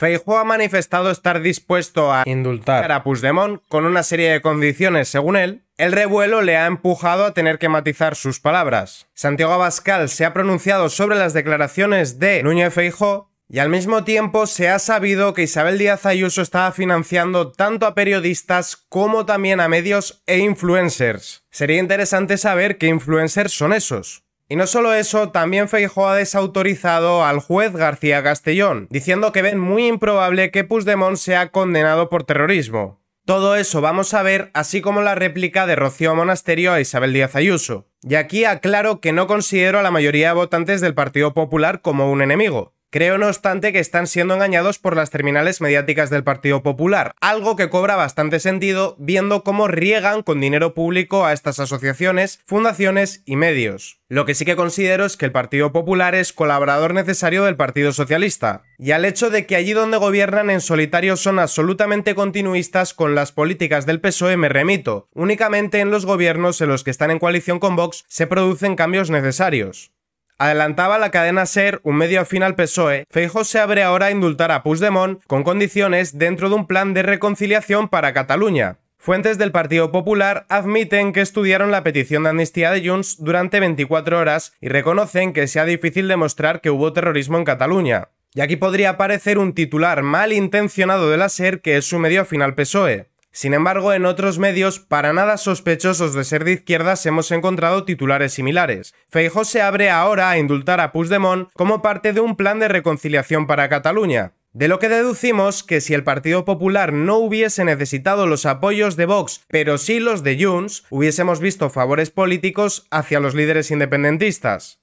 Feijóo ha manifestado estar dispuesto a indultar a Puigdemont con una serie de condiciones, según él. El revuelo le ha empujado a tener que matizar sus palabras. Santiago Abascal se ha pronunciado sobre las declaraciones de Núñez Feijóo y al mismo tiempo se ha sabido que Isabel Díaz Ayuso estaba financiando tanto a periodistas como también a medios e influencers. Sería interesante saber qué influencers son esos. Y no solo eso, también Feijóo ha desautorizado al juez García Castellón, diciendo que ven muy improbable que Puigdemont sea condenado por terrorismo. Todo eso vamos a ver, así como la réplica de Rocío Monasterio a Isabel Díaz Ayuso. Y aquí aclaro que no considero a la mayoría de votantes del Partido Popular como un enemigo. Creo, no obstante, que están siendo engañados por las terminales mediáticas del Partido Popular, algo que cobra bastante sentido viendo cómo riegan con dinero público a estas asociaciones, fundaciones y medios. Lo que sí que considero es que el Partido Popular es colaborador necesario del Partido Socialista, y al hecho de que allí donde gobiernan en solitario son absolutamente continuistas con las políticas del PSOE me remito, únicamente en los gobiernos en los que están en coalición con Vox se producen cambios necesarios. Adelantaba la cadena SER, un medio afín al PSOE, Feijóo se abre ahora a indultar a Puigdemont con condiciones dentro de un plan de reconciliación para Cataluña. Fuentes del Partido Popular admiten que estudiaron la petición de amnistía de Junts durante 24 horas y reconocen que sea difícil demostrar que hubo terrorismo en Cataluña. Y aquí podría aparecer un titular malintencionado de la SER que es su medio afín al PSOE. Sin embargo, en otros medios, para nada sospechosos de ser de izquierdas, hemos encontrado titulares similares. Feijóo se abre ahora a indultar a Puigdemont como parte de un plan de reconciliación para Cataluña. De lo que deducimos que si el Partido Popular no hubiese necesitado los apoyos de Vox, pero sí los de Junts, hubiésemos visto favores políticos hacia los líderes independentistas.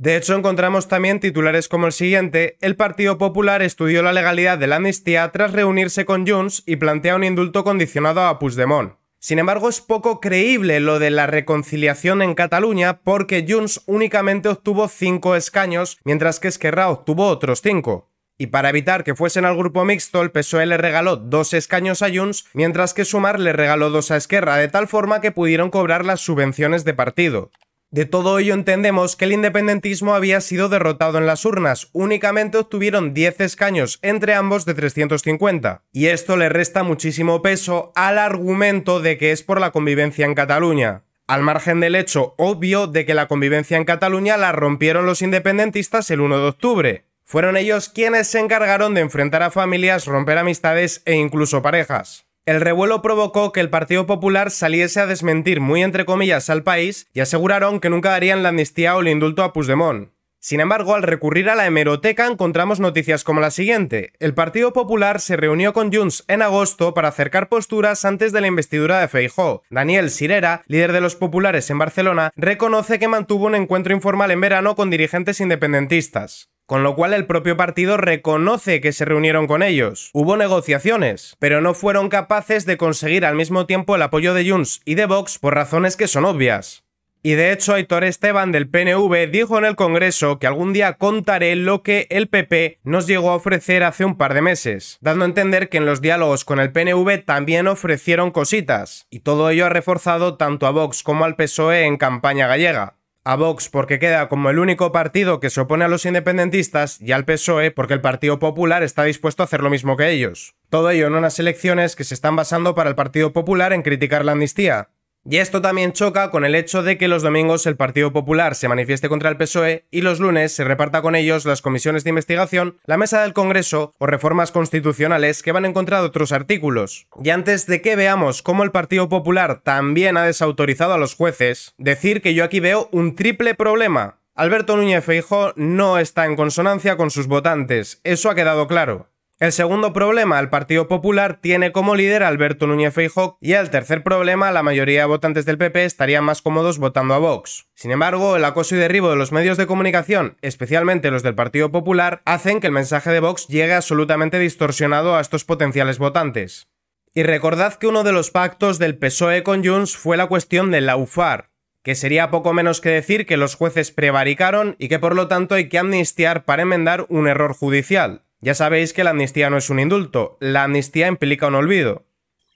De hecho, encontramos también titulares como el siguiente, el Partido Popular estudió la legalidad de la amnistía tras reunirse con Junts y plantea un indulto condicionado a Puigdemont. Sin embargo, es poco creíble lo de la reconciliación en Cataluña porque Junts únicamente obtuvo 5 escaños, mientras que Esquerra obtuvo otros 5. Y para evitar que fuesen al grupo mixto, el PSOE le regaló dos escaños a Junts, mientras que Sumar le regaló dos a Esquerra, de tal forma que pudieron cobrar las subvenciones de partido. De todo ello entendemos que el independentismo había sido derrotado en las urnas, únicamente obtuvieron 10 escaños entre ambos de 350, y esto le resta muchísimo peso al argumento de que es por la convivencia en Cataluña. Al margen del hecho obvio de que la convivencia en Cataluña la rompieron los independentistas el 1 de octubre. Fueron ellos quienes se encargaron de enfrentar a familias, romper amistades e incluso parejas. El revuelo provocó que el Partido Popular saliese a desmentir muy entre comillas al país y aseguraron que nunca darían la amnistía o el indulto a Puigdemont. Sin embargo, al recurrir a la hemeroteca encontramos noticias como la siguiente. El Partido Popular se reunió con Junts en agosto para acercar posturas antes de la investidura de Feijóo. Daniel Sirera, líder de los populares en Barcelona, reconoce que mantuvo un encuentro informal en verano con dirigentes independentistas con lo cual el propio partido reconoce que se reunieron con ellos. Hubo negociaciones, pero no fueron capaces de conseguir al mismo tiempo el apoyo de Junts y de Vox por razones que son obvias. Y de hecho, Aitor Esteban del PNV dijo en el Congreso que algún día contaré lo que el PP nos llegó a ofrecer hace un par de meses, dando a entender que en los diálogos con el PNV también ofrecieron cositas, y todo ello ha reforzado tanto a Vox como al PSOE en campaña gallega a Vox porque queda como el único partido que se opone a los independentistas y al PSOE porque el Partido Popular está dispuesto a hacer lo mismo que ellos. Todo ello en unas elecciones que se están basando para el Partido Popular en criticar la amnistía, y esto también choca con el hecho de que los domingos el Partido Popular se manifieste contra el PSOE y los lunes se reparta con ellos las comisiones de investigación, la mesa del Congreso o reformas constitucionales que van en contra otros artículos. Y antes de que veamos cómo el Partido Popular también ha desautorizado a los jueces, decir que yo aquí veo un triple problema. Alberto Núñez Feijóo no está en consonancia con sus votantes, eso ha quedado claro. El segundo problema, el Partido Popular tiene como líder Alberto Núñez Feijóo y el tercer problema, la mayoría de votantes del PP estarían más cómodos votando a Vox. Sin embargo, el acoso y derribo de los medios de comunicación, especialmente los del Partido Popular, hacen que el mensaje de Vox llegue absolutamente distorsionado a estos potenciales votantes. Y recordad que uno de los pactos del PSOE con Junts fue la cuestión del laufar, que sería poco menos que decir que los jueces prevaricaron y que por lo tanto hay que amnistiar para enmendar un error judicial. Ya sabéis que la amnistía no es un indulto, la amnistía implica un olvido.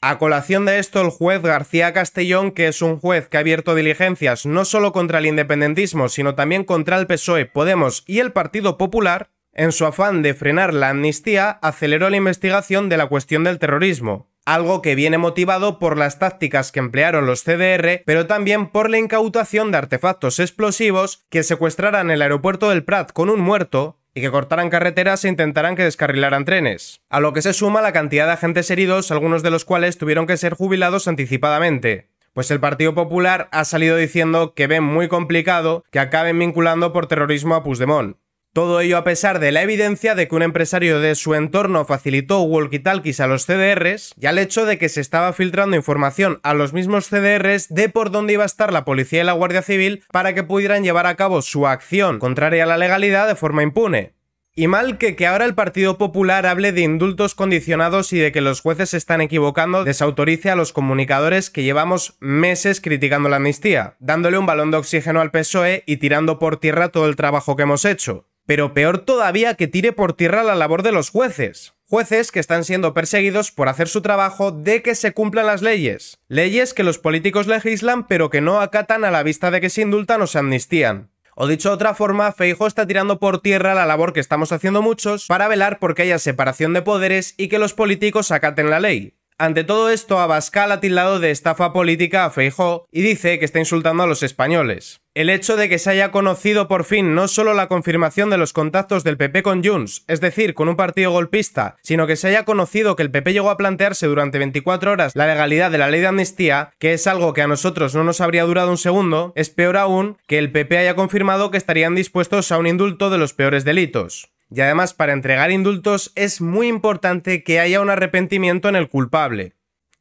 A colación de esto, el juez García Castellón, que es un juez que ha abierto diligencias no solo contra el independentismo, sino también contra el PSOE, Podemos y el Partido Popular, en su afán de frenar la amnistía, aceleró la investigación de la cuestión del terrorismo, algo que viene motivado por las tácticas que emplearon los CDR, pero también por la incautación de artefactos explosivos que secuestraran el aeropuerto del Prat con un muerto y que cortaran carreteras e intentaran que descarrilaran trenes, a lo que se suma la cantidad de agentes heridos, algunos de los cuales tuvieron que ser jubilados anticipadamente. Pues el Partido Popular ha salido diciendo que ven muy complicado que acaben vinculando por terrorismo a Puigdemont. Todo ello a pesar de la evidencia de que un empresario de su entorno facilitó walkie-talkies a los CDRs y al hecho de que se estaba filtrando información a los mismos CDRs de por dónde iba a estar la policía y la Guardia Civil para que pudieran llevar a cabo su acción contraria a la legalidad de forma impune. Y mal que que ahora el Partido Popular hable de indultos condicionados y de que los jueces se están equivocando desautorice a los comunicadores que llevamos meses criticando la amnistía, dándole un balón de oxígeno al PSOE y tirando por tierra todo el trabajo que hemos hecho. Pero peor todavía que tire por tierra la labor de los jueces. Jueces que están siendo perseguidos por hacer su trabajo de que se cumplan las leyes. Leyes que los políticos legislan pero que no acatan a la vista de que se indultan o se amnistían. O dicho de otra forma, Feijo está tirando por tierra la labor que estamos haciendo muchos para velar por que haya separación de poderes y que los políticos acaten la ley. Ante todo esto, Abascal ha tildado de estafa política a Feijó y dice que está insultando a los españoles. El hecho de que se haya conocido por fin no solo la confirmación de los contactos del PP con Junts, es decir, con un partido golpista, sino que se haya conocido que el PP llegó a plantearse durante 24 horas la legalidad de la ley de amnistía, que es algo que a nosotros no nos habría durado un segundo, es peor aún que el PP haya confirmado que estarían dispuestos a un indulto de los peores delitos. Y además, para entregar indultos es muy importante que haya un arrepentimiento en el culpable.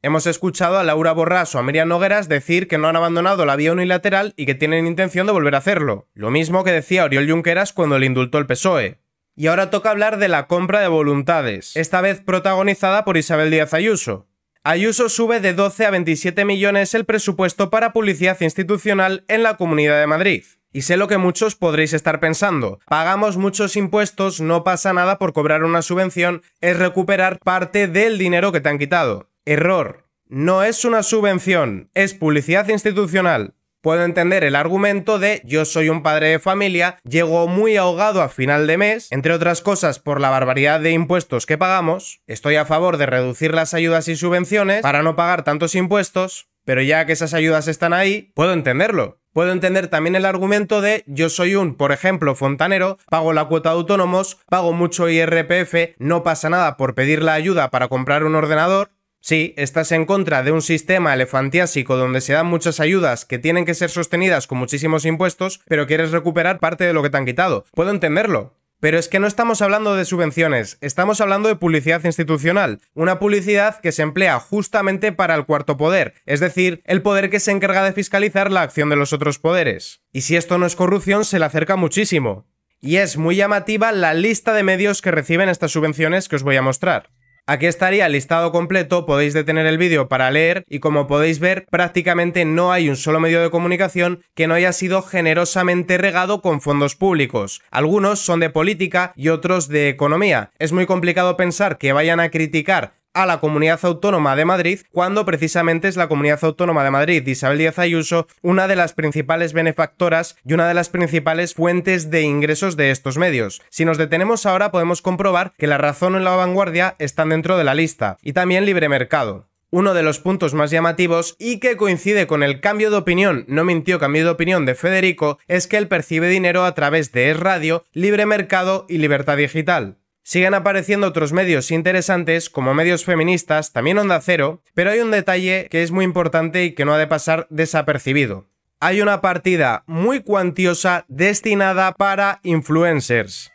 Hemos escuchado a Laura Borras o a Miriam Nogueras decir que no han abandonado la vía unilateral y que tienen intención de volver a hacerlo. Lo mismo que decía Oriol Junqueras cuando le indultó el PSOE. Y ahora toca hablar de la compra de voluntades, esta vez protagonizada por Isabel Díaz Ayuso. Ayuso sube de 12 a 27 millones el presupuesto para publicidad institucional en la Comunidad de Madrid. Y sé lo que muchos podréis estar pensando. Pagamos muchos impuestos, no pasa nada por cobrar una subvención, es recuperar parte del dinero que te han quitado. Error. No es una subvención, es publicidad institucional. Puedo entender el argumento de yo soy un padre de familia, llego muy ahogado a final de mes, entre otras cosas por la barbaridad de impuestos que pagamos, estoy a favor de reducir las ayudas y subvenciones para no pagar tantos impuestos, pero ya que esas ayudas están ahí, puedo entenderlo. Puedo entender también el argumento de yo soy un, por ejemplo, fontanero, pago la cuota de autónomos, pago mucho IRPF, no pasa nada por pedir la ayuda para comprar un ordenador. Sí, estás en contra de un sistema elefantiásico donde se dan muchas ayudas que tienen que ser sostenidas con muchísimos impuestos, pero quieres recuperar parte de lo que te han quitado. Puedo entenderlo. Pero es que no estamos hablando de subvenciones, estamos hablando de publicidad institucional, una publicidad que se emplea justamente para el cuarto poder, es decir, el poder que se encarga de fiscalizar la acción de los otros poderes. Y si esto no es corrupción, se le acerca muchísimo. Y es muy llamativa la lista de medios que reciben estas subvenciones que os voy a mostrar. Aquí estaría el listado completo, podéis detener el vídeo para leer y como podéis ver prácticamente no hay un solo medio de comunicación que no haya sido generosamente regado con fondos públicos. Algunos son de política y otros de economía. Es muy complicado pensar que vayan a criticar a la Comunidad Autónoma de Madrid, cuando precisamente es la Comunidad Autónoma de Madrid Isabel Díaz Ayuso una de las principales benefactoras y una de las principales fuentes de ingresos de estos medios. Si nos detenemos ahora podemos comprobar que la razón en la vanguardia están dentro de la lista, y también libre mercado. Uno de los puntos más llamativos y que coincide con el cambio de opinión, no mintió cambio de opinión de Federico, es que él percibe dinero a través de Es Radio, Libre Mercado y Libertad Digital. Siguen apareciendo otros medios interesantes como medios feministas, también Onda Cero, pero hay un detalle que es muy importante y que no ha de pasar desapercibido. Hay una partida muy cuantiosa destinada para influencers.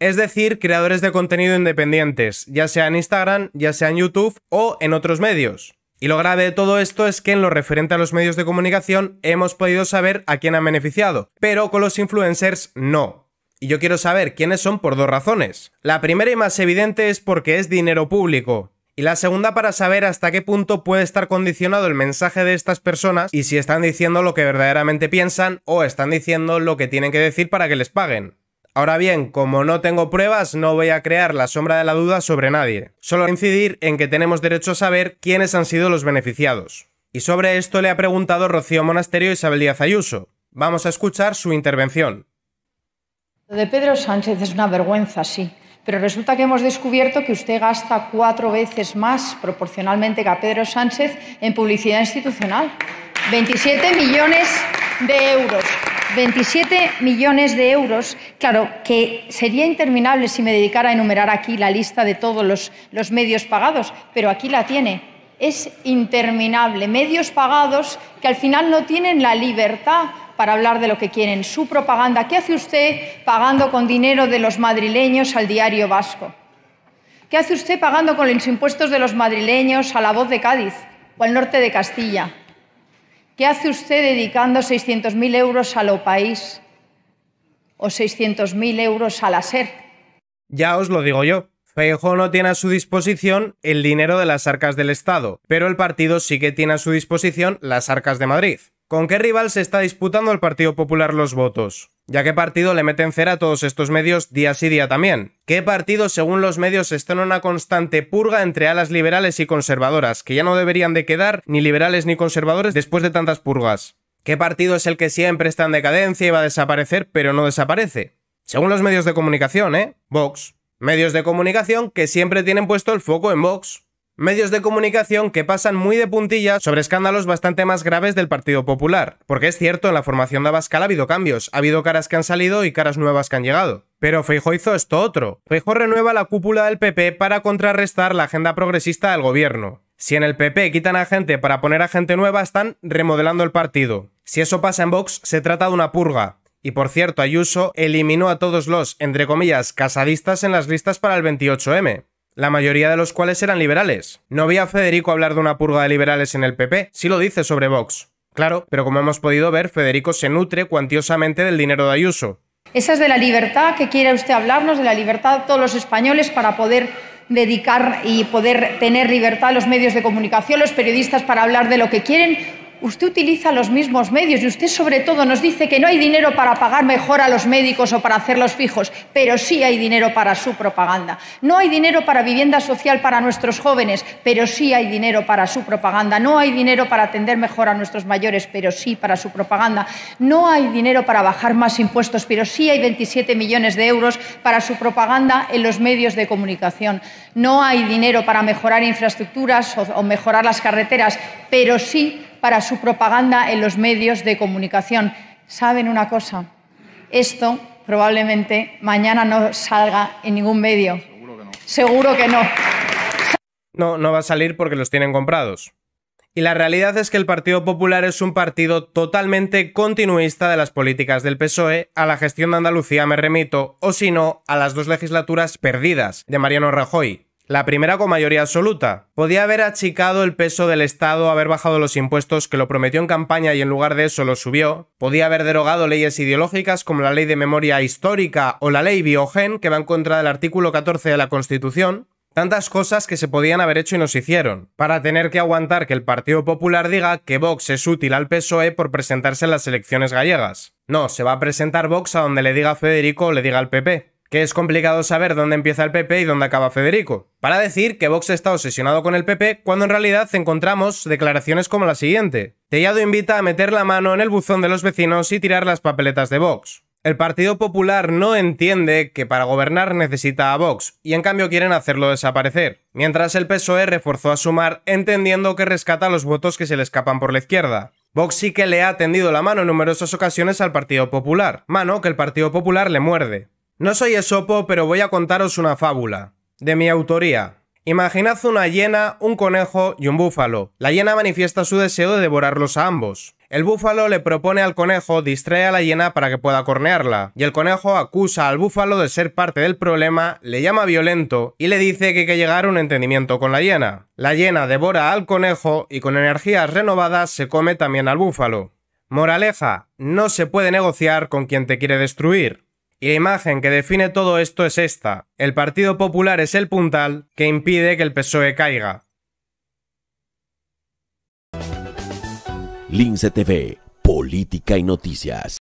Es decir, creadores de contenido independientes, ya sea en Instagram, ya sea en YouTube o en otros medios. Y lo grave de todo esto es que en lo referente a los medios de comunicación hemos podido saber a quién han beneficiado, pero con los influencers no. Y yo quiero saber quiénes son por dos razones. La primera y más evidente es porque es dinero público. Y la segunda para saber hasta qué punto puede estar condicionado el mensaje de estas personas y si están diciendo lo que verdaderamente piensan o están diciendo lo que tienen que decir para que les paguen. Ahora bien, como no tengo pruebas, no voy a crear la sombra de la duda sobre nadie. Solo incidir en que tenemos derecho a saber quiénes han sido los beneficiados. Y sobre esto le ha preguntado Rocío Monasterio Isabel Díaz Ayuso. Vamos a escuchar su intervención. Lo de Pedro Sánchez es una vergüenza, sí. Pero resulta que hemos descubierto que usted gasta cuatro veces más proporcionalmente que a Pedro Sánchez en publicidad institucional. 27 millones de euros. 27 millones de euros. Claro, que sería interminable si me dedicara a enumerar aquí la lista de todos los, los medios pagados, pero aquí la tiene. Es interminable. Medios pagados que al final no tienen la libertad para hablar de lo que quieren. Su propaganda. ¿Qué hace usted pagando con dinero de los madrileños al diario vasco? ¿Qué hace usted pagando con los impuestos de los madrileños a la voz de Cádiz o al norte de Castilla? ¿Qué hace usted dedicando 600.000 euros a Lo País o 600.000 euros a la SER? Ya os lo digo yo. Feijóo no tiene a su disposición el dinero de las arcas del Estado, pero el partido sí que tiene a su disposición las arcas de Madrid. ¿Con qué rival se está disputando el Partido Popular los votos? ¿Ya qué partido le meten cera a todos estos medios día sí día también? ¿Qué partido, según los medios, está en una constante purga entre alas liberales y conservadoras, que ya no deberían de quedar ni liberales ni conservadores después de tantas purgas? ¿Qué partido es el que siempre está en decadencia y va a desaparecer, pero no desaparece? Según los medios de comunicación, ¿eh? Vox. Medios de comunicación que siempre tienen puesto el foco en Vox medios de comunicación que pasan muy de puntilla sobre escándalos bastante más graves del Partido Popular. Porque es cierto, en la formación de Abascal ha habido cambios, ha habido caras que han salido y caras nuevas que han llegado. Pero Feijóo hizo esto otro. Feijóo renueva la cúpula del PP para contrarrestar la agenda progresista del gobierno. Si en el PP quitan a gente para poner a gente nueva, están remodelando el partido. Si eso pasa en Vox, se trata de una purga. Y por cierto, Ayuso eliminó a todos los, entre comillas, casadistas en las listas para el 28M la mayoría de los cuales eran liberales. No vi a Federico hablar de una purga de liberales en el PP, sí lo dice sobre Vox. Claro, pero como hemos podido ver, Federico se nutre cuantiosamente del dinero de Ayuso. Esa es de la libertad que quiere usted hablarnos, de la libertad de todos los españoles para poder dedicar y poder tener libertad los medios de comunicación, los periodistas para hablar de lo que quieren Usted utiliza los mismos medios y usted sobre todo nos dice que no hay dinero para pagar mejor a los médicos o para hacerlos fijos, pero sí hay dinero para su propaganda. No hay dinero para vivienda social para nuestros jóvenes, pero sí hay dinero para su propaganda. No hay dinero para atender mejor a nuestros mayores, pero sí para su propaganda. No hay dinero para bajar más impuestos, pero sí hay 27 millones de euros para su propaganda en los medios de comunicación. No hay dinero para mejorar infraestructuras o, mejorar las carreteras, pero sí para su propaganda en los medios de comunicación. ¿Saben una cosa? Esto probablemente mañana no salga en ningún medio. Seguro que no. Seguro que no. No, no va a salir porque los tienen comprados. Y la realidad es que el Partido Popular es un partido totalmente continuista de las políticas del PSOE, a la gestión de Andalucía me remito, o si no, a las dos legislaturas perdidas de Mariano Rajoy, la primera con mayoría absoluta. Podía haber achicado el peso del Estado, haber bajado los impuestos que lo prometió en campaña y en lugar de eso los subió. Podía haber derogado leyes ideológicas como la ley de memoria histórica o la ley biogen que va en contra del artículo 14 de la Constitución. Tantas cosas que se podían haber hecho y no se hicieron, para tener que aguantar que el Partido Popular diga que Vox es útil al PSOE por presentarse en las elecciones gallegas. No, se va a presentar Vox a donde le diga Federico o le diga al PP que es complicado saber dónde empieza el PP y dónde acaba Federico. Para decir que Vox está obsesionado con el PP cuando en realidad encontramos declaraciones como la siguiente. Tellado invita a meter la mano en el buzón de los vecinos y tirar las papeletas de Vox. El Partido Popular no entiende que para gobernar necesita a Vox, y en cambio quieren hacerlo desaparecer, mientras el PSOE reforzó a Sumar entendiendo que rescata los votos que se le escapan por la izquierda. Vox sí que le ha tendido la mano en numerosas ocasiones al Partido Popular, mano que el Partido Popular le muerde. No soy Esopo, pero voy a contaros una fábula, de mi autoría. Imaginad una hiena, un conejo y un búfalo. La hiena manifiesta su deseo de devorarlos a ambos. El búfalo le propone al conejo distraer a la hiena para que pueda cornearla, y el conejo acusa al búfalo de ser parte del problema, le llama violento y le dice que hay que llegar a un entendimiento con la hiena. La hiena devora al conejo y con energías renovadas se come también al búfalo. Moraleja, no se puede negociar con quien te quiere destruir. Y la imagen que define todo esto es esta. El Partido Popular es el puntal que impide que el PSOE caiga. Política y Noticias.